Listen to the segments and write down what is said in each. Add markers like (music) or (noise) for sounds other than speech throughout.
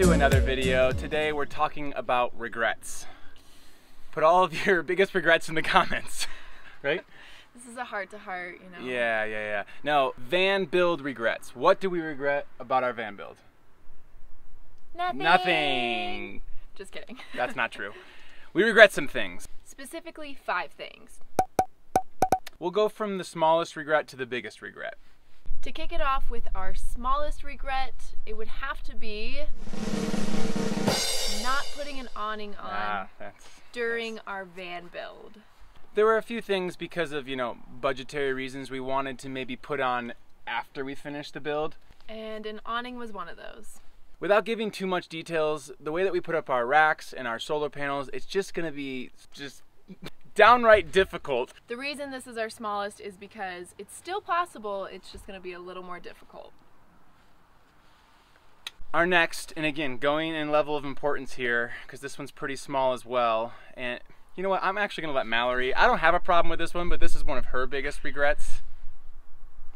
to another video. Today we're talking about regrets. Put all of your (laughs) biggest regrets in the comments, (laughs) right? This is a heart to heart, you know. Yeah, yeah, yeah. Now, van build regrets. What do we regret about our van build? Nothing. Nothing. Just kidding. (laughs) That's not true. We regret some things. Specifically, five things. We'll go from the smallest regret to the biggest regret. To kick it off with our smallest regret, it would have to be not putting an awning on Ah, that's during our van build. there were a few things because of you know budgetary reasons we wanted to maybe put on after we finished the build And an awning was one of those. without giving too much details the way that we put up our racks and our solar panels it's just going to be just downright difficult. The reason this is our smallest is because it's still possible, it's just going to be a little more difficult. our next and again going in level of importance here because this one's pretty small as well and you know what i'm actually going to let mallory i don't have a problem with this one but this is one of her biggest regrets.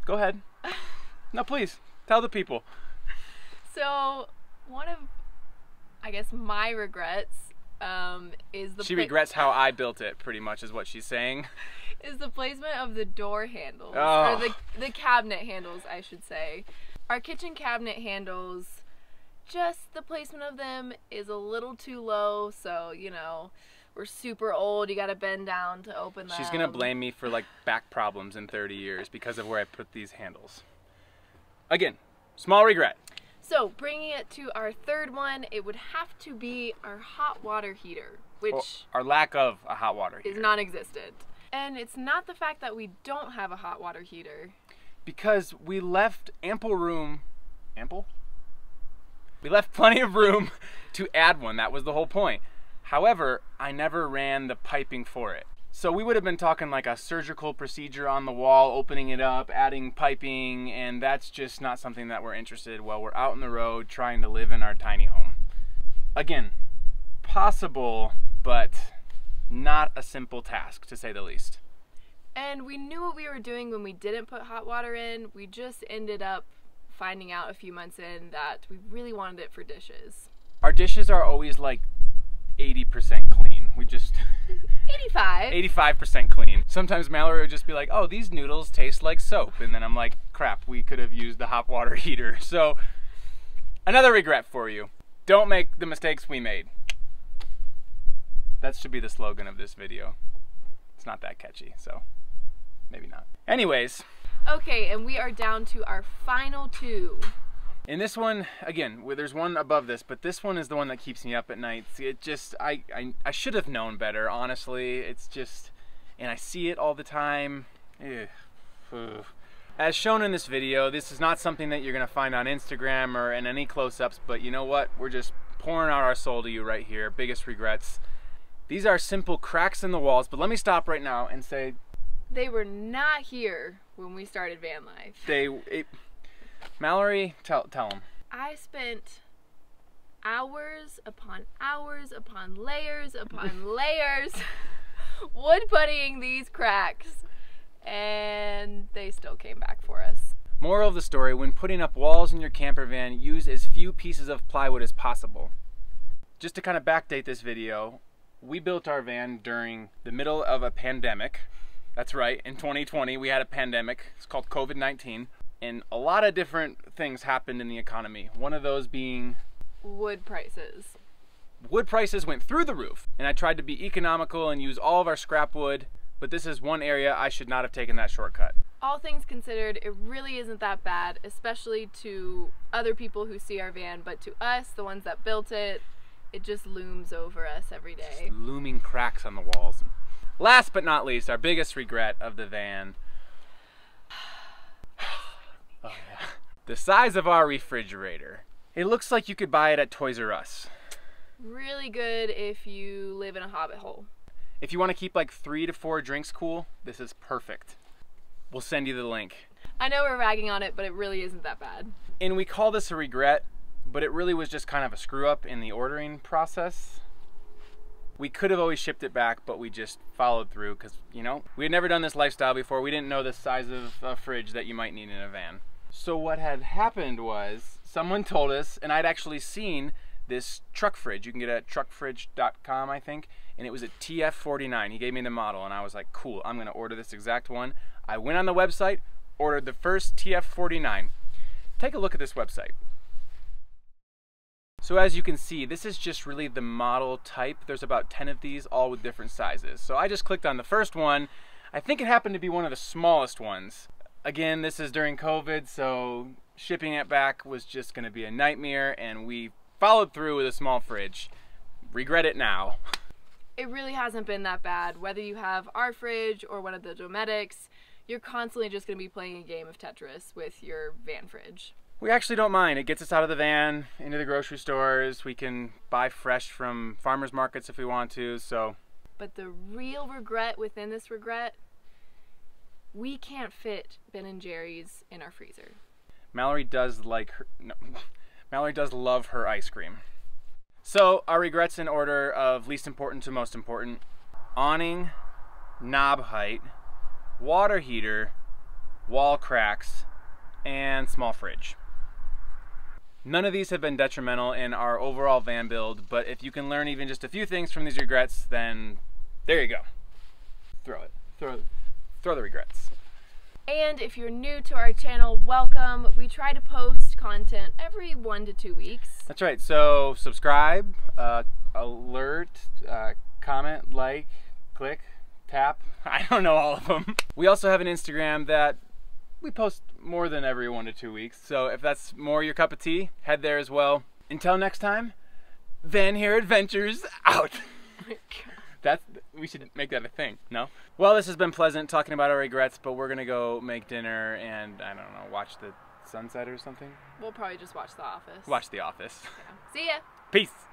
Go ahead. (laughs) No please tell the people. So, one of, I guess, my regrets um, is the she regrets how i built it pretty much is what she's saying (laughs) is the placement of the door handles Oh. or the the cabinet handles, I should say. Our kitchen cabinet handles, just the placement of them is a little too low. So you know, we're super old. You got to bend down to open them. She's gonna blame me for like back problems in 30 years because of where I put these handles. Again, small regret. So bringing it to our third one, it would have to be our hot water heater, which Or our lack of a hot water is non-existent. And it's not the fact that we don't have a hot water heater. because we left ample room. Ample? We left plenty of room (laughs) to add one. That was the whole point. However, I never ran the piping for it. So we would have been talking like a surgical procedure on the wall, opening it up, adding piping, and that's just not something that we're interested while we're out on the road trying to live in our tiny home. Again, possible, but not a simple task to say the least. And we knew what we were doing when we didn't put hot water in. We just ended up finding out a few months in that we really wanted it for dishes. Our dishes are always like 80% clean. We just 85. 85% clean. Sometimes Mallory would just be like, "Oh, these noodles taste like soap." And then I'm like, "Crap, we could have used the hot water (laughs) heater." So, another regret for you. Don't make the mistakes we made. That should be the slogan of this video. It's not that catchy, so maybe not. Anyways, Okay, and we are down to our final two. In this one, again, there's one above this, but this one is the one that keeps me up at night. It just, I, I, I should have known better, honestly. It's just, and I see it all the time. Ugh. As shown in this video, this is not something that you're gonna find on Instagram or in any close-ups, but you know what? We're just pouring out our soul to you right here. Biggest regrets. These are simple cracks in the walls, but let me stop right now and say They were not here when we started van life. they, it, Mallory, tell, tell them. I spent hours upon hours upon layers upon (laughs) layers wood puttying these cracks and they still came back for us. Moral of the story when putting up walls in your camper van, use as few pieces of plywood as possible. Just to kind of backdate this video, we built our van during the middle of a pandemic. That's right, in 2020 we had a pandemic. It's called COVID 19. And a lot of different things happened in the economy. One of those being Wood prices. wood prices went through the roof. And I tried to be economical and use all of our scrap wood, but this is one area I should not have taken that shortcut. All things considered, it really isn't that bad, especially to other people who see our van, but to us, the ones that built it, it just looms over us every day. looming cracks on the walls. Last but not least, our biggest regret of the van. Oh, yeah. The size of our refrigerator. It looks like you could buy it at Toys R Us. Really good if you live in a hobbit hole. If you want to keep like three to four drinks cool, this is perfect. We'll send you the link. I know we're ragging on it, but it really isn't that bad. And we call this a regret, but it really was just kind of a screw up in the ordering process. We could have always shipped it back, but we just followed through because, you know, we had never done this lifestyle before. We didn't know the size of a fridge that you might need in a van. So, what had happened was someone told us, and I'd actually seen this truck fridge. You can get it at truckfridge.com, I think, and it was a TF49. He gave me the model, and I was like, cool, I'm gonna order this exact one. I went on the website, ordered the first TF49. Take a look at this website. So as you can see, this is just really the model type. There's about 10 of these, all with different sizes. So I just clicked on the first one. I think it happened to be one of the smallest ones. Again, this is during COVID, so shipping it back was just gonna be a nightmare, and we followed through with a small fridge. Regret it now. It really hasn't been that bad. Whether you have our fridge or one of the Dometics, you're constantly just going to be playing a game of Tetris with your van fridge. We actually don't mind. It gets us out of the van, into the grocery stores. We can buy fresh from farmers markets if we want to, so. But the real regret within this regret, we can't fit Ben and Jerry's in our freezer. Mallory does like her. No, (laughs) Mallory does love her ice cream. So, our regrets in order of least important to most important awning, knob height, water heater, wall cracks, and small fridge. None of these have been detrimental in our overall van build, but if you can learn even just a few things from these regrets, then there you go. Throw it. Throw, throw the regrets. And if you're new to our channel, welcome. We try to post content every one to two weeks. That's right. So subscribe, uh, alert, uh, comment, like, click, tap. (laughs) I don't know all of them. We also have an Instagram that we post more than every one to two weeks. So if that's more your cup of tea, head there as well. Until next time, Van Here Adventures out. (laughs) That's we should make that a thing. No. Well, this has been pleasant talking about our regrets, but we're gonna go make dinner and I don't know, watch the sunset or something. We'll probably just watch The Office. Watch The Office. Yeah. See ya. Peace.